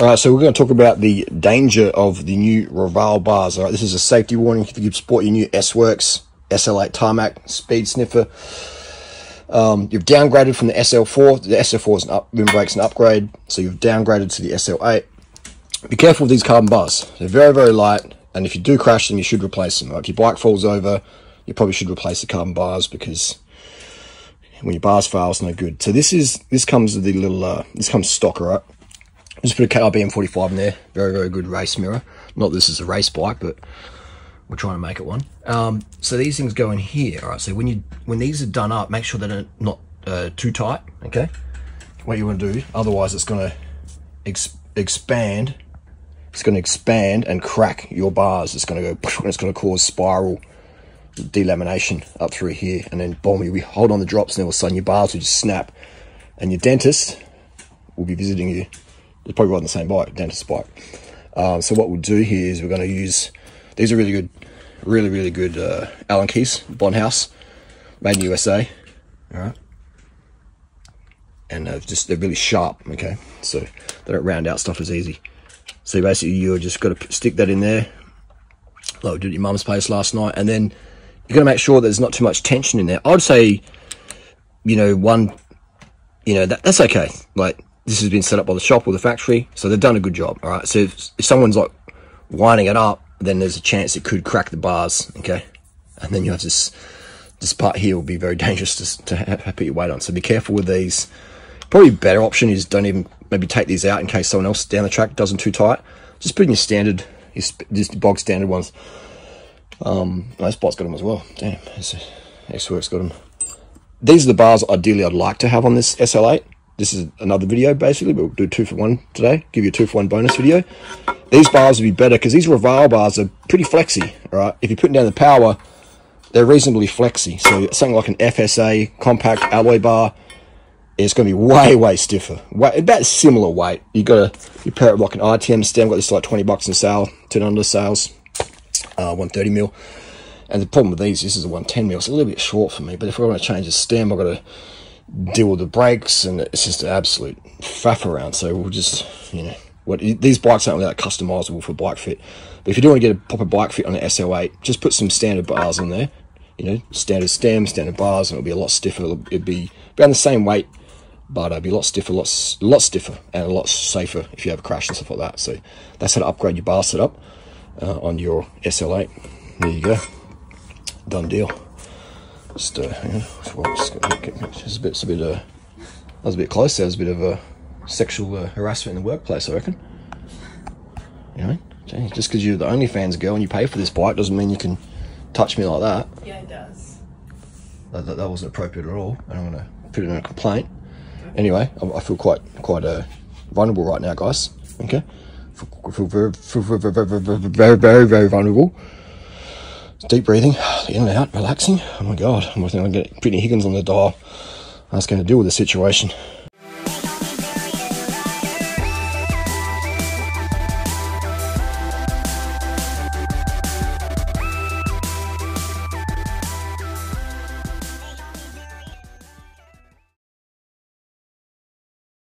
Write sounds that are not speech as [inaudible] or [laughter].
All right, so we're going to talk about the danger of the new Roval bars. All right, this is a safety warning if you sport your new S-Works SL8 Tarmac Speed Sniffer. Um, you've downgraded from the SL4. The SL4 is an up, rim brake's an upgrade, so you've downgraded to the SL8. Be careful with these carbon bars. They're very, very light, and if you do crash them, you should replace them. Like if your bike falls over, you probably should replace the carbon bars because when your bars fail, it's no good. So this is this comes with the little uh, this comes stock, right? Just put a KRB M45 in there. Very, very good race mirror. Not this is a race bike, but we're trying to make it one. Um, so these things go in here. All right. So when you when these are done up, make sure they're not uh, too tight. Okay. What you want to do, otherwise it's going to ex expand. It's going to expand and crack your bars. It's going to go. It's going to cause spiral delamination up through here, and then boom, you'll be hold on the drops, and all of a sudden your bars will just snap, and your dentist will be visiting you it's probably riding the same bike, dentist bike. Um, so what we'll do here is we're going to use, these are really good, really, really good uh, Allen keys, Bondhus, made in USA. All right. And uh, just, they're really sharp, okay? So they don't round out stuff as easy. So basically you're just got to stick that in there, like we did at your mum's place last night, and then you're going to make sure there's not too much tension in there. I'd say, you know, one, you know, that, that's okay. Like, this has been set up by the shop or the factory, so they've done a good job. All right, so if, if someone's like winding it up, then there's a chance it could crack the bars. Okay, and then you have this this part here will be very [laughs] dangerous to, to have, put your weight on. So be careful with these. Probably better option is don't even maybe take these out in case someone else down the track does them too tight. Just put in your standard, your just bog standard ones. Um, no, Spot's got them as well. Damn, S-Works got them. These are the bars ideally I'd like to have on this SL8 this is another video basically, but we'll do two for one today. Give you a two for one bonus video. These bars would be better because these Roval bars are pretty flexy, all right? If you're putting down the power, they're reasonably flexy. So something like an FSA compact alloy bar is going to be way, way stiffer. Way, about similar weight. You got to you pair it like an ITM stem. Got this like 20 bucks in sale, 10 under sales, uh, 130 mil. And the problem with these, this is a 110 mil. It's a little bit short for me, but if I want to change the stem, I've got to deal with the brakes, and it's just an absolute faff around. So we'll just, you know, what these bikes aren't really that customizable for bike fit. But if you do want to get a proper bike fit on an SL8, just put some standard bars on there. You know, standard stem, standard bars, and it'll be a lot stiffer. It'll, it'd be around the same weight, but it'll be a lot stiffer, a lot, lot stiffer, and a lot safer if you have a crash and stuff like that. So that's how to upgrade your bar setup uh, on your SL8. There you go. Done deal. Just, uh, yeah, just, just a bit, it's a bit, uh, that was a bit close there. was a bit of a sexual uh, harassment in the workplace, I reckon. You know, just because you're the OnlyFans girl and you pay for this bike doesn't mean you can touch me like that. Yeah, it does. That, that, that wasn't appropriate at all. I'm going to put it in a complaint. Anyway, I, I, feel quite quite uh, vulnerable right now, guys. Okay, I feel very, very, very, very, very, very, very vulnerable. Deep breathing, in and out, relaxing. Oh my god, I'm going to get Brittany Higgins on the dial. Was going to deal with the situation.